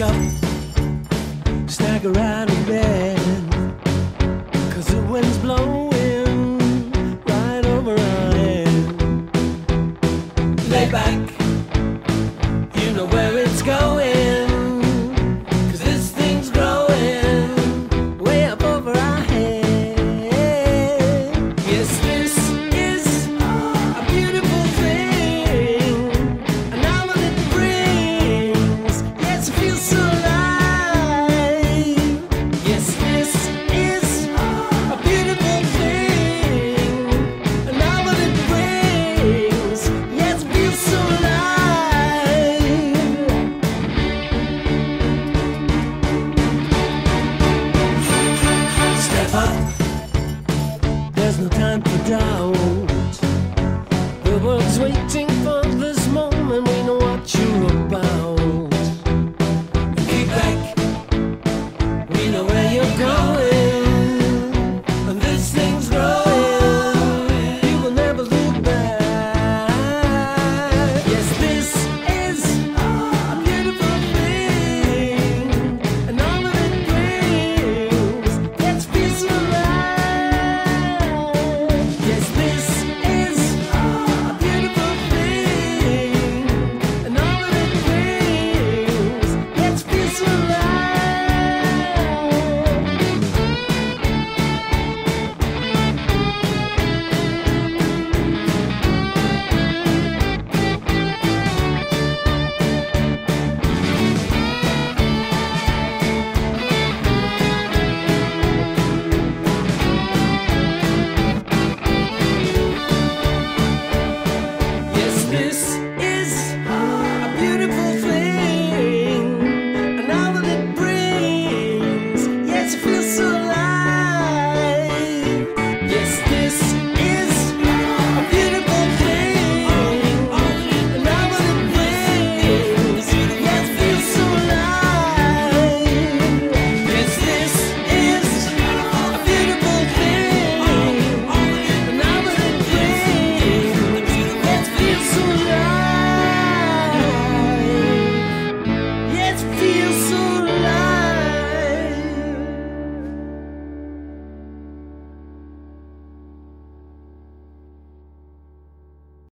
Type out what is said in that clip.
up, stagger out of bed. Cause the wind's blowing right over our head. Lay back, you know where it's going. there's no time for doubt. The world's waiting. place